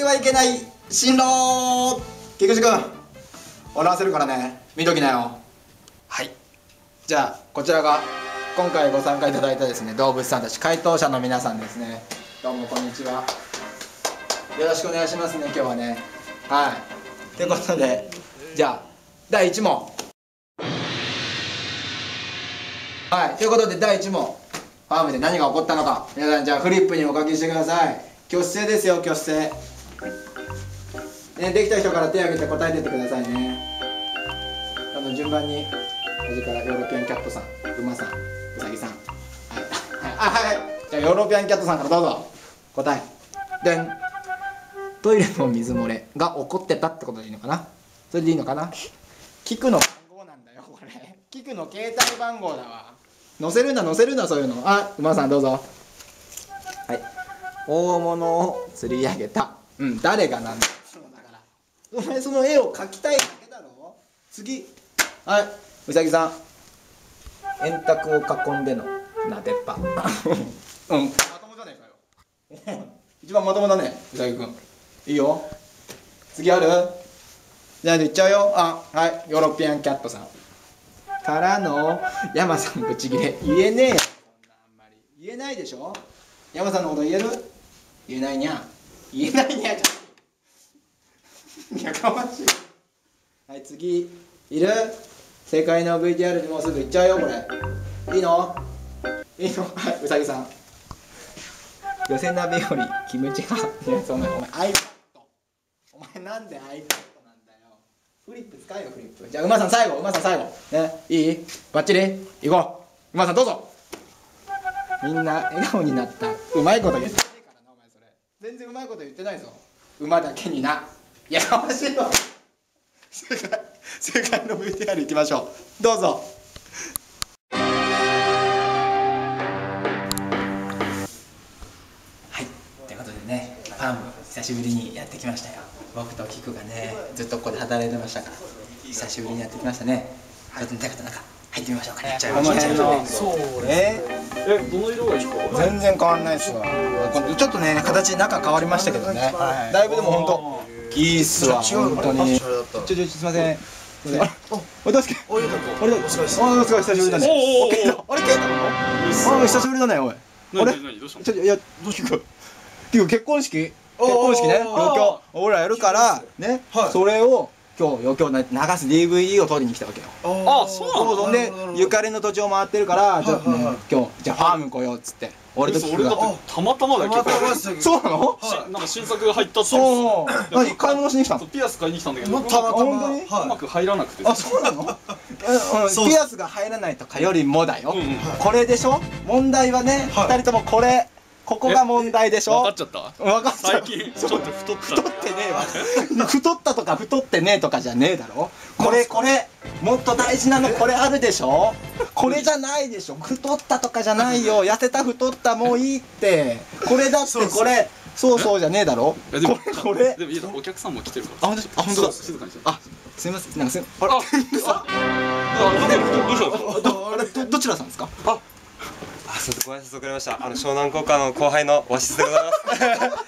ってはいけない進路。菊池君笑わせるからね。見ときなよ。はい。じゃあこちらが今回ご参加いただいたですね動物さんたち回答者の皆さんですね。どうもこんにちは。よろしくお願いしますね今日はね。はい。ということでじゃあ第1問。はい。ということで第1問。ファームで何が起こったのか。皆さんじゃあフリップにお書きしてください。挙手制ですよ挙手制。ねできた人から手を挙げて答えててくださいね。あの順番に端からヨーロピアンキャットさん馬さんうさぎさん。はい。はい。あはい。じゃあヨーロピアンキャットさんからどうぞ。答え。でん。トイレの水漏れが起こってたってことでいいのかな？それでいいのかな？キクの番号なんだよこれ。キクの携帯番号だわ。載せるんだ載せるんだそういうの。あ馬さんどうぞ。はい。大物を釣り上げた。うん誰がなんだだから。お前その絵を描きたいだけだろ。次。はい。うさぎさん。円卓を囲んでのなでっぱ。うん。まともじゃねえかよ。一番まともだねうさぎくん。いいよ。次ある？じゃあいっちゃうよ。あはい。ヨーロピアンキャットさん。からの山さんブチギレ。言えねえよ。言えないでしょ。山さんのこと言える？言えないにゃ言えないにゃじゃやかましい。はい次。いる？正解の VTR にもうすぐいっちゃうよこれ。いいの？いいの？はいうさぎさん。寄せ鍋よりキムチ派。いやそんなお前 iPad お前なんで iPad なんだよ。フリップ使えよフリップ。じゃあ馬さん最後馬さん最後。ねいい？バッチリ？行こう。馬さんどうぞ。みんな笑顔になった。うまいこと言って全然うまいこと言ってないぞ。馬だけにな。やかましいわ。正解正解の VTR いきましょう。どうぞ。はい。ということでねファーム久しぶりにやってきましたよ。僕とキクがねずっとここで働いてましたから久しぶりにやってきましたね。ちょっと見たかった中入ってみましょうかね。じゃあこの辺の。そうええどの色がいいか？全然変わんないっすわ。ちょっとね形中変わりましたけどね。だいぶでも本当いいっすわ本当に。ちょちょすいません。すいませんあお大輔おいだあれだおすごい久しぶりだね。おおおおおケイタあれケイタ？なのあ久しぶりだねおい。あれ？何何どうしたの？ちょいやキクキク結婚式？結婚式ね。余興俺らやるからね。それを今日余興ね流す DVD を撮りに来たわけよ。あそうなのそうでゆかりの土地を回ってるからちょっとね今日じゃあファーム来ようっつって俺と俺だがってたまたまだよ。そうなの？しなんか新作が入ったそう。何買い物しに来たの？ピアス買いに来たんだけど。うたまたま。まうまく入らなくて。あそうなの？うんピアスが入らないとかよりもだよ。これでしょ？問題はね二人ともこれここが問題でしょ？分かっちゃった？分かっちゃう。最近？ちょっと太った。太ってねえわ。太ったとか太ってねえとかじゃねえだろ？これこれもっと大事なのこれあるでしょ？これじゃないでしょ。太ったとかじゃないよ。痩せた太ったもういいって。これだってこれそうそうじゃねえだろ？いやでもこれこれ。でもいいだお客さんも来てるから。あ本当だ。静かにして。あすいません。なんかすいあれああどうした？んですかどあれどどちらさんですか？あ、そうご挨拶遅れました。あの湘南高校の後輩の和室でございます。